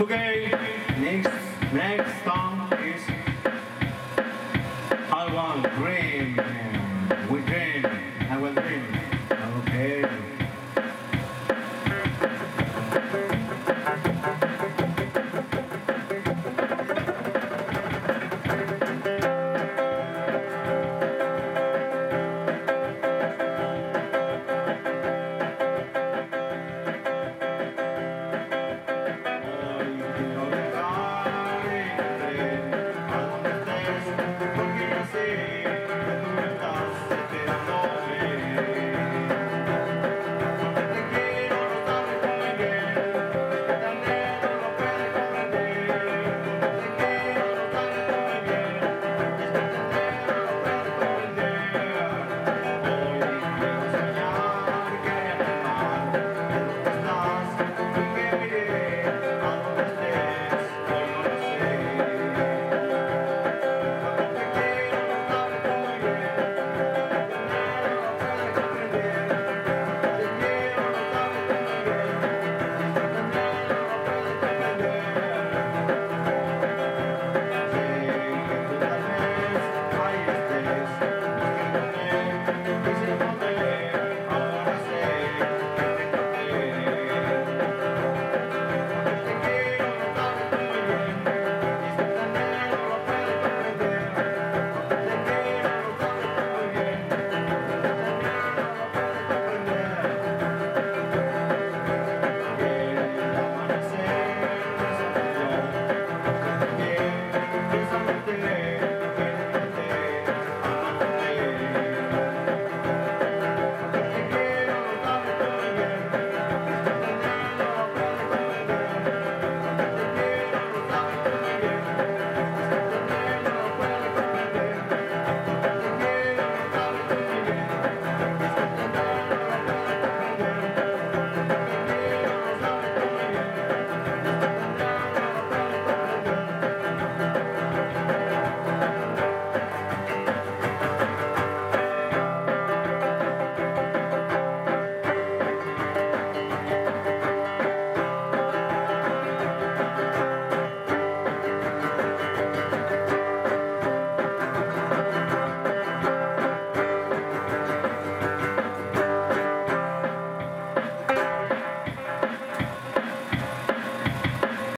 Okay, next, next song is I Want Dream. We dream, I will dream.